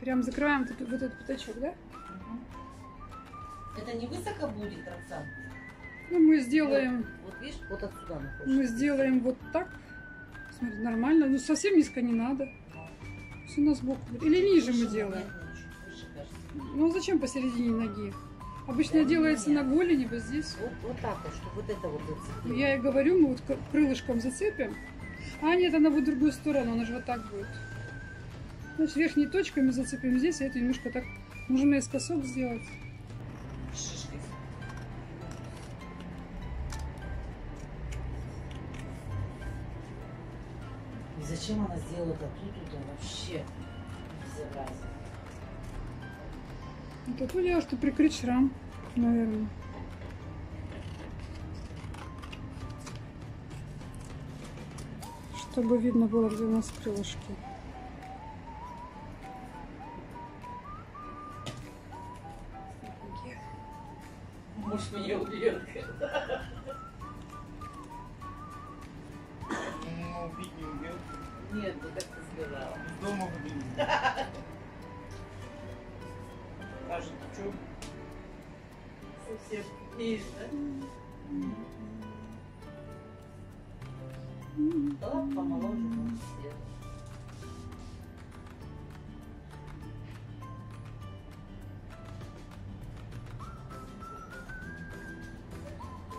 Прям закрываем вот этот- вот этот пятачок, да? Это не высоко будет, Роксан? Ну, мы сделаем, Вот, вот видишь, вот отсюда хочет. мы сделаем вот так. Смотри, нормально. Ну, совсем низко не надо. Все на сбоку. Или ниже мы делаем. Ну, зачем посередине ноги? Обычно Да, делается на голени, вот здесь. Вот, вот так вот, чтобы вот это вот зацепило. Ну, Я и говорю, мы вот крылышком зацепим. А нет, она будет в другую сторону, она же вот так будет. Значит, верхней точкой мы зацепим здесь, а это немножко так нужно наискосок сделать. Шишкой. И зачем она сделала тут, это вообще безобразие. Вот это дело, что прикрыть шрам, наверное. Чтобы видно было, где у нас крылышки. Муж меня убьет. Ну, убить не убьет. Нет, ну как ты сказала. Из дома выгонит. Скажет, ты чё? Совсем видишь, да? Ладно, помоложе, но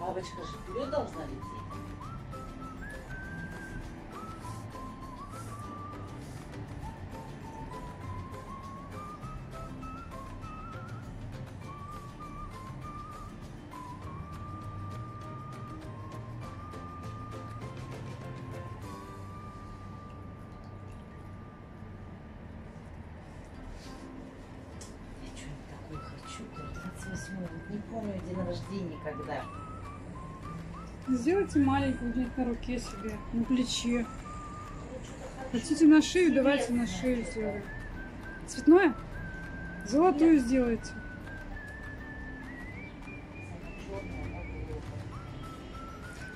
Бабочка же вперед должна лететь. Я что-нибудь такое хочу. 28 вот не помню день рождения когда. Сделайте маленькую где-нибудь на руке себе, на плече. Хотите на шею, давайте на шею сделаем. Цветное? Золотую сделайте.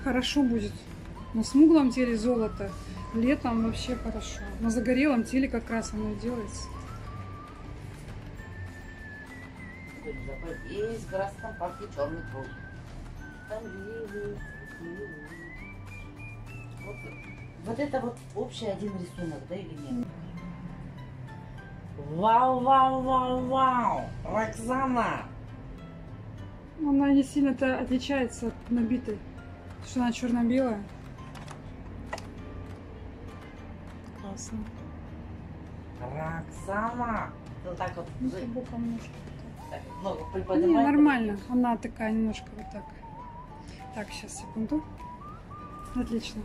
Хорошо будет. На смуглом теле золото. Летом вообще хорошо. На загорелом теле как раз оно и делается. Есть гораздо компактный черный круг. Там левый. Вот, вот это вот общий один рисунок, да или нет? Вау, вау, вау, вау! Роксана! Она не сильно-то отличается от набитой. Что она черно-белая. Классно. Роксана! Вот так вот, Ну, ты боком немножко. так, ногу Не, приподнимай. нормально. Она такая немножко вот так. Так, сейчас, секунду. Отлично.